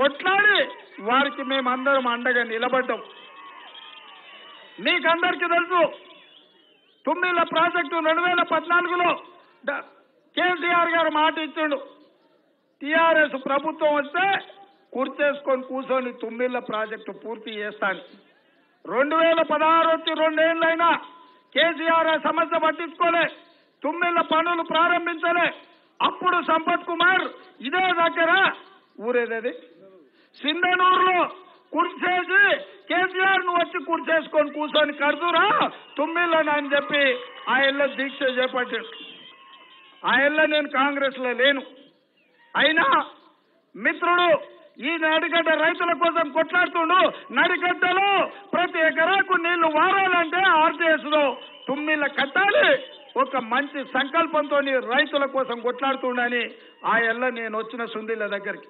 కొట్లాడి వారికి మేమందరం అండగా నిలబడ్డాం. మీకందరికీ తెలుసు తుమ్మిళ్ళ ప్రాజెక్టు రెండు వేల పద్నాలుగులో కేసీఆర్ గారు మాట ఇచ్చిండు. టిఆర్ఎస్ ప్రభుత్వం వస్తే కుర్చేసుకొని కూర్చొని తుమ్మిళ్ళ ప్రాజెక్టు పూర్తి చేస్తాను. రెండు వేల పదహారు వచ్చి రెండేళ్ళైనా కేసీఆర్ సమస్య పట్టించుకోలే తుమ్మిళ్ళ పనులు ప్రారంభించలే. అప్పుడు సంపత్ కుమార్ ఇదే దగ్గర ఊరేదది? సింధనూరులో కుర్చేసి కేసీఆర్ను వచ్చి కుర్చేసుకొని కూర్చొని కడుతురా తుమ్మిళ్ళని అని చెప్పి ఆ ఇళ్ళ దీక్ష చేపట్టాడు ఆ ఇళ్ళ నేను కాంగ్రెస్లో లేను. అయినా మిత్రుడు ఈ నడిగడ్డ రైతుల కోసం కొట్లాడుతుండు. నడిగడ్డలో ప్రతి ఎకరాకు నీళ్ళు వారాలంటే ఆర్టీఎస్లో తుమ్మిళ్ళ కట్టాలి. ఒక మంచి సంకల్పంతో రైతుల కోసం కొట్లాడుతుండని ఆ ఎల్ల నేను వచ్చిన సుందిళ్ళ దగ్గరికి.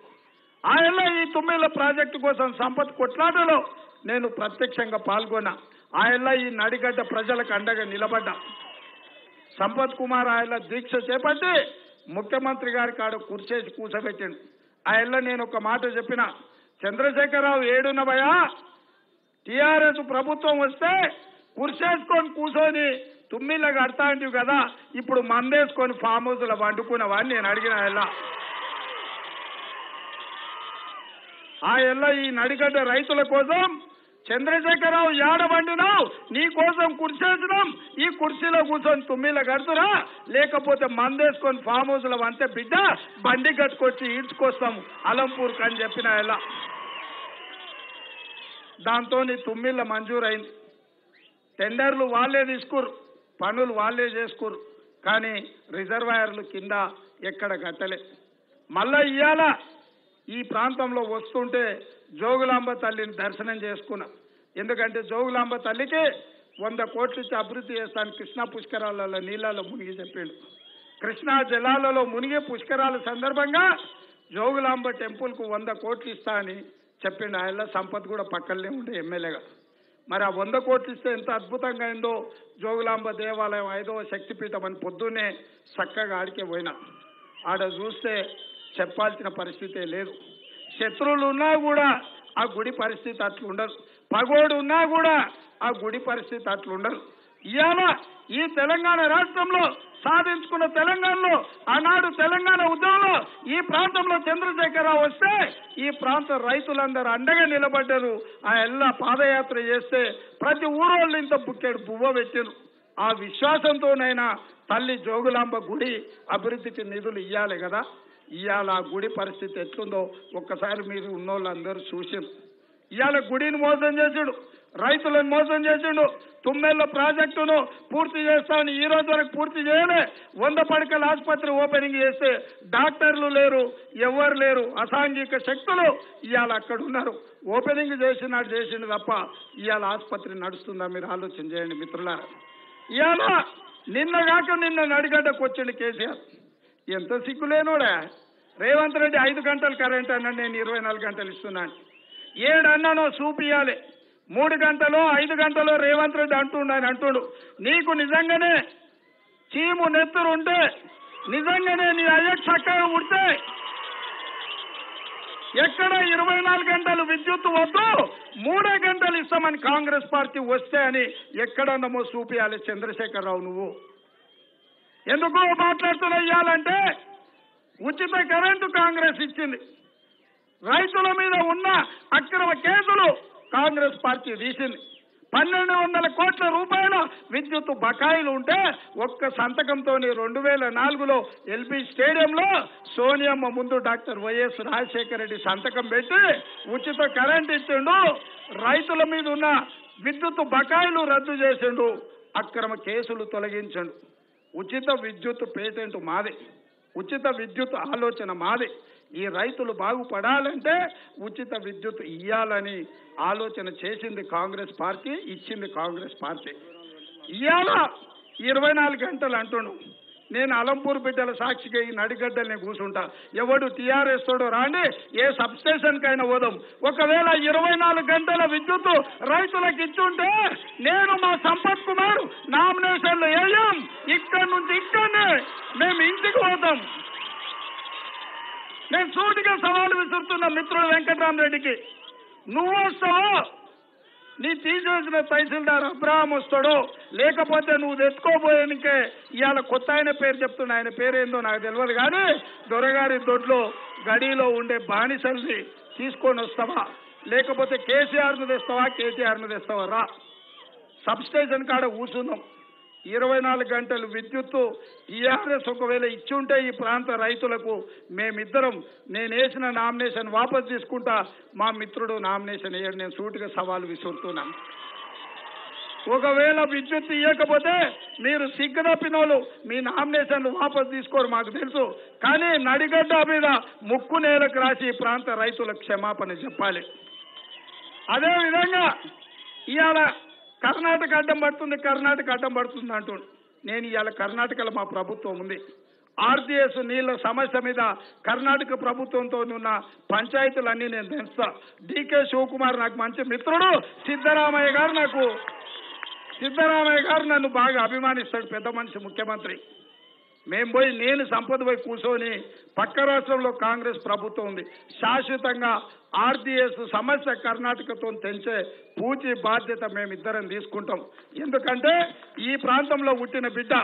ఆయన ఈ తుమ్మిల ప్రాజెక్టు కోసం సంపత్ కొట్లాటలో నేను ప్రత్యక్షంగా పాల్గొన్నా. ఆయన ఈ నడిగడ్డ ప్రజలకు అండగా నిలబడ్డా. సంపత్ కుమార్ ఆయన దీక్ష చేపట్టి ముఖ్యమంత్రి గారి కాడ కుర్చేసి కూర్చోబెట్టిండు ఆయన నేను ఒక మాట చెప్పిన చంద్రశేఖరరావు ఏడున్నవయా టిఆర్ఎస్ ప్రభుత్వం వస్తే కుర్చేసుకొని కూర్చొని తుమ్మిళ్ళ కడతా అంటివి కదా. ఇప్పుడు మందేసుకొని ఫామ్ హౌస్లో వండుకున్నావా నేను అడిగిన ఎల్ల ఆ ఎల్ల ఈ నడిగడ్డ రైతుల కోసం చంద్రశేఖరరావు ఏడబండినావు నీ కోసం కుర్చేసినాం ఈ కుర్చీలో కూర్చొని తుమ్మిల కడుతురా? లేకపోతే మందేసుకొని ఫామ్ హౌస్లో అంతే బిడ్డ బండి కట్టుకొచ్చి ఈడ్చుకొస్తాం. అలంపూర్ అని చెప్పిన ఎలా దాంతో నీ తుమ్మిళ్ళ మంజూరైంది. టెండర్లు వాళ్ళే తీసుకురు. పనులు వాళ్ళే చేసుకురు. కానీ రిజర్వాయర్లు కింద ఎక్కడ కట్టలే. మళ్ళా ఇయ్యాల ఈ ప్రాంతంలో వస్తుంటే జోగులాంబ తల్లిని దర్శనం చేసుకున్నాం. ఎందుకంటే జోగులాంబ తల్లికి వంద కోట్లు ఇచ్చి అభివృద్ధి చేస్తాను. కృష్ణా పుష్కరాలలో నీళ్ళలో మునిగి చెప్పిండు. కృష్ణా జలాలలో మునిగి పుష్కరాల సందర్భంగా జోగులాంబ టెంపుల్కు వంద కోట్లు ఇస్తా అని చెప్పిండు. ఆయన సంపత్ కూడా పక్కనే ఉండే ఎమ్మెల్యేగా. మరి ఆ వంద కోట్లు ఇస్తే ఎంత అద్భుతంగా అయిందో. జోగులాంబ దేవాలయం ఐదవ శక్తిపీఠం అని పొద్దున్నే చక్కగా ఆడికే పోయినా. ఆడ చూస్తే చెప్పాల్సిన పరిస్థితే లేదు. శత్రువులు ఉన్నా కూడా ఆ గుడి పరిస్థితి అట్లుండదు. పగోడు ఉన్నా కూడా ఆ గుడి పరిస్థితి అట్లుండదు. ఇవాళ ఈ తెలంగాణ రాష్ట్రంలో సాధించుకున్న తెలంగాణలో ఆనాడు తెలంగాణ ఉద్యమంలో ఈ ప్రాంతంలో చంద్రశేఖరరావు వస్తే ఈ ప్రాంత రైతులందరూ అండగా నిలబడ్డారు. ఆ ఎల్లా పాదయాత్ర చేస్తే ప్రతి ఊరోళ్ళు ఇంత బుక్కెడు బువ్వ పెట్టారు. ఆ విశ్వాసంతోనైనా తల్లి జోగులాంబ గుడి అభివృద్ధికి నిధులు ఇవ్వాలి కదా. ఇవాళ ఆ గుడి పరిస్థితి ఎట్లుందో ఒక్కసారి మీరు ఉన్నోళ్ళందరూ చూసారు ఇవాళ గుడిని మోసం చేసాడు రైతులను మోసం చేసిండు తుమ్మెళ్ళ ప్రాజెక్టును పూర్తి చేస్తామని ఈ రోజు వరకు పూర్తి చేయలే. వంద పడకల ఆసుపత్రి ఓపెనింగ్ చేస్తే డాక్టర్లు లేరు ఎవరు లేరు అసాంఘిక శక్తులు ఇవాళ అక్కడ ఉన్నారు. ఓపెనింగ్ చేసినాడు చేసిండు తప్ప ఇవాళ ఆసుపత్రి నడుస్తుందా మీరు ఆలోచన చేయండి మిత్రులారా. ఇవాళ నిన్న కాక నిన్న నడిగడ్డకు వచ్చిండు కేసీఆర్. ఎంత సిగ్గులేనోడా? రేవంత్ రెడ్డి ఐదు గంటలు కరెంట్ అన్నాడు నేను ఇరవై నాలుగు గంటలు ఇస్తున్నాను. ఏడన్నానో చూపియాలి మూడు గంటలో ఐదు గంటలో రేవంత్ రెడ్డి అంటుండు ఆయన అంటుండు నీకు నిజంగానే చీము నెత్తురు ఉంటే నిజంగానే నీ అయ్య చక్కగా ఉంటే ఎక్కడ ఇరవై నాలుగు గంటలు విద్యుత్ వద్దు మూడే గంటలు ఇస్తామని కాంగ్రెస్ పార్టీ వస్తే అని ఎక్కడన్నామో చూపియాలి చంద్రశేఖరరావు నువ్వు. ఎందుకు మాట్లాడుతున్నా ఇయ్యాలంటే ఉచిత కరెంటు కాంగ్రెస్ ఇచ్చింది. రైతుల మీద ఉన్న అక్రమ కేసులు కాంగ్రెస్ పార్టీ తీసింది. పన్నెండు వందల కోట్ల రూపాయల విద్యుత్ బకాయిలు ఉంటే ఒక్క సంతకంతో రెండు వేల నాలుగులో ఎల్బీ స్టేడియంలో సోనియమ్మ ముందు డాక్టర్ వైఎస్ రాజశేఖర రెడ్డి సంతకం పెట్టి ఉచిత కరెంట్ ఇచ్చిండు. రైతుల మీద ఉన్న విద్యుత్ బకాయిలు రద్దు చేసిండు. అక్రమ కేసులు తొలగించండు. ఉచిత విద్యుత్ పేటెంట్ మాది. ఉచిత విద్యుత్ ఆలోచన మాది. ఈ రైతులు బాగుపడాలంటే ఉచిత విద్యుత్ ఇయ్యాలని ఆలోచన చేసింది కాంగ్రెస్ పార్టీ ఇచ్చింది కాంగ్రెస్ పార్టీ. ఇవాళ ఇరవై నాలుగు గంటలు అంటున్నాను నేను అలంపూర్ బిడ్డల సాక్షిగా ఈ నడిగడ్డల్ని కూర్చుంటా ఎవడు టీఆర్ఎస్ తోడు రాండి ఏ సబ్ కైనా పోదాం. ఒకవేళ ఇరవై నాలుగు గంటల విద్యుత్ రైతులకు ఇచ్చుంటే నేను మా సంపత్ కుమార్ నామినేషన్లు వేయం. ఇక్కడ నుంచి ఇక్కడనే మేము ఇంటికి పోతాం. నేను సూటిగా సవాలు విసురుతున్న మిత్రుడు వెంకటరామరెడ్డికి నువ్వు వస్తావో నీ తీసేసిన తహసీల్దార్ అబ్రహాం వస్తాడు? లేకపోతే నువ్వు తెచ్చుకోబోయానికే ఇవాళ కొత్త ఆయన పేరు చెప్తున్నా. ఆయన పేరు ఏందో నాకు తెలియదు కానీ దొరగారి దొడ్లో గడిలో ఉండే బానిసల్ని తీసుకొని వస్తావా? లేకపోతే కేసీఆర్ను తెస్తావా? కేసీఆర్ను తెస్తావా? రా. సబ్ స్టేషన్ కాడ కూర్చున్నాం. ఇరవై నాలుగు గంటలు విద్యుత్తు టీఆర్ఎస్ ఒకవేళ ఇచ్చి ఉంటే ఈ ప్రాంత రైతులకు మేమిద్దరం నేను వేసిన నామినేషన్ వాపస్ తీసుకుంటా. మా మిత్రుడు నామినేషన్ వేయడు. నేను సూటిగా సవాలు విసురుతున్నాను ఒకవేళ విద్యుత్ ఇవ్వకపోతే మీరు సిగ్గుదప్పినోళ్ళు మీ నామినేషన్లు వాపస్ తీసుకోరు మాకు తెలుసు. కానీ నడిగడ్డ మీద ముక్కు నేలకు రాసి ఈ ప్రాంత రైతులకు క్షమాపణ చెప్పాలి. అదేవిధంగా ఇవాళ కర్ణాటక అడ్డం పడుతుంది కర్ణాటక అడ్డం పడుతుంది అంటుండు. నేను ఇవాళ కర్ణాటకలో మా ప్రభుత్వం ఉంది. ఆర్టీఎస్ నీళ్ళ సమస్య మీద కర్ణాటక ప్రభుత్వంతో ఉన్న పంచాయతీలన్నీ నేను తెలుస్తా డీకే శివకుమార్ నాకు మంచి మిత్రుడు సిద్ధరామయ్య గారు నాకు సిద్ధరామయ్య గారు నన్ను బాగా అభిమానిస్తాడు పెద్ద మనిషి ముఖ్యమంత్రి. మేము పోయి నేను సంపద పోయి కూర్చొని పక్క రాష్ట్రంలో కాంగ్రెస్ ప్రభుత్వం ఉంది. శాశ్వతంగా ఆర్డీఎస్ సమస్య కర్ణాటకతో తెంచే పూచి బాధ్యత మేమిద్దరం తీసుకుంటాం. ఎందుకంటే ఈ ప్రాంతంలో పుట్టిన బిడ్డ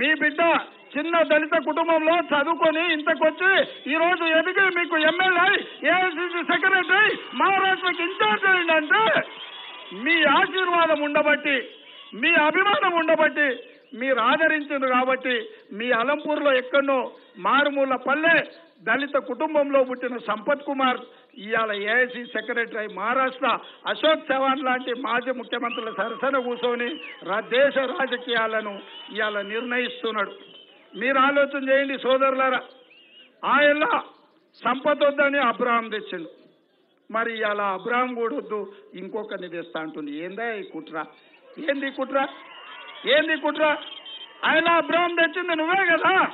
మీ బిడ్డ చిన్న దళిత కుటుంబంలో చదువుకొని ఇంతకొచ్చి ఈ రోజు ఎదిగి మీకు ఎమ్మెల్యే ఏఐసిసి సెక్రటరీ మహారాష్ట్రకి ఇన్ఛార్జ్ అయిందంటే మీ ఆశీర్వాదం ఉండబట్టి మీ అభిమానం ఉండబట్టి మీరు ఆదరించారు కాబట్టి మీ అలంపూర్లో ఎక్కడో మారుమూల పల్లె దళిత కుటుంబంలో పుట్టిన సంపత్ కుమార్ ఇవాళ ఏఐసి సెక్రటరీ మహారాష్ట్ర అశోక్ చవాన్ లాంటి మాజీ ముఖ్యమంత్రుల సరసన కూర్చొని దేశ రాజకీయాలను ఇవాళ నిర్ణయిస్తున్నాడు. మీరు ఆలోచన చేయండి సోదరులారా. ఆయన సంపద వద్దని అబ్రాహం తెచ్చిండు. మరి అలా అబ్రాహం కూడా వద్దు ఇంకొకరిని తెస్తా అంటుంది ఏందా ఈ కుట్ర? ఏంది ఈ కుట్ర? ఏంది కుట్ర? ఆయన అబ్రాహం తెచ్చింది నువ్వే కదా.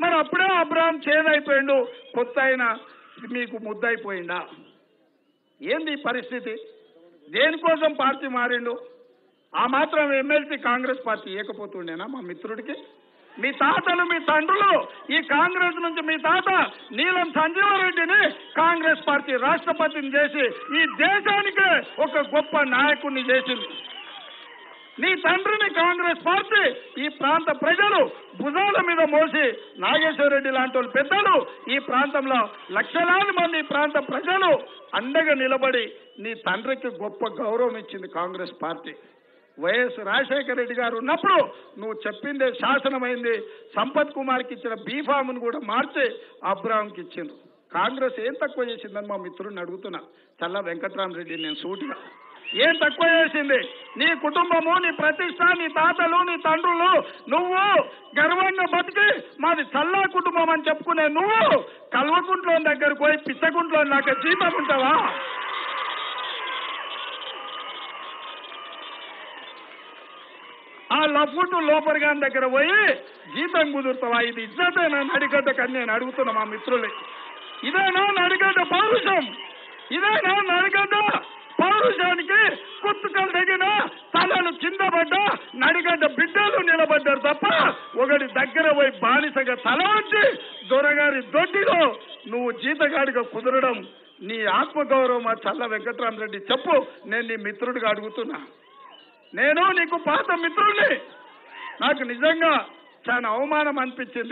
మరి అప్పుడే అబ్రాహం చేదైపోయిండు కొత్త ఆయన మీకు ముద్దైపోయిందా? ఏంది పరిస్థితి? దేనికోసం పార్టీ మారిండు? ఆ మాత్రం ఎమ్మెల్సీ కాంగ్రెస్ పార్టీ ఇవ్వకపోతుండేనా మా మిత్రుడికి? మీ తాతలు మీ తండ్రులు ఈ కాంగ్రెస్ నుంచి మీ తాత నీలం సంజీవారెడ్డిని కాంగ్రెస్ పార్టీ రాష్ట్రపతిని చేసి ఈ దేశానికే ఒక గొప్ప నాయకుడిని చేసింది. నీ తండ్రిని కాంగ్రెస్ పార్టీ ఈ ప్రాంత ప్రజలు భుజాల మీద మోసి నాగేశ్వరరెడ్డి లాంటి వాళ్ళు పెద్దలు ఈ ప్రాంతంలో లక్షలాది మంది ప్రాంత ప్రజలు అండగా నిలబడి నీ తండ్రికి గొప్ప గౌరవం ఇచ్చింది Congress party. YS Rajasekhara Reddy garu ఉన్నప్పుడు నువ్వు చెప్పిందే శాసనమైంది. సంపత్ కుమార్కి ఇచ్చిన బీఫామ్ను కూడా మార్చి అబ్రాహంకి ఇచ్చిండ్రు. కాంగ్రెస్ ఏం తక్కువ చేసిందని మా మిత్రుడిని అడుగుతున్నా. చల్ల వెంకట్రామరెడ్డి నేను సూటిగా ఏం తక్కువ చేసింది? నీ కుటుంబము నీ ప్రతిష్ట నీ తాతలు నీ తండ్రులు నువ్వు గర్వంగా బతికి మాది చల్లా కుటుంబం అని చెప్పుకునే నువ్వు కల్వకుంట్లో దగ్గరకు పోయి పిచ్చకుంట్లో నాకు జీతం ఉంటావా? ఆ లఫ్ట్ లోపర్ దగ్గర పోయి జీతం కుదురుతావా? ఇది ఇజ్జతేనా నడిగడ్డ కని నేను అడుగుతున్నా మా మిత్రులే. ఇదేనా నడిగడ్డ పౌరుషం? ఇదేనా నడిగడ్డ పౌరుషానికి పుస్తకాలు తగిన తలలు కింద పడ్డ నడిగడ్డ బిడ్డలు నిలబడ్డారు తప్ప ఒకటి దగ్గర పోయి బానిసగా తల వచ్చి దొరగారి దొడ్డిలో నువ్వు జీతగాడిగా కుదరడం నీ ఆత్మగౌరవం ఆ చల్ల వెంకట్రామరెడ్డి? చెప్పు నేను నీ మిత్రుడిగా అడుగుతున్నా. నేను నీకు పాత మిత్రుడిని నాకు నిజంగా చాలా అవమానం అనిపించింది.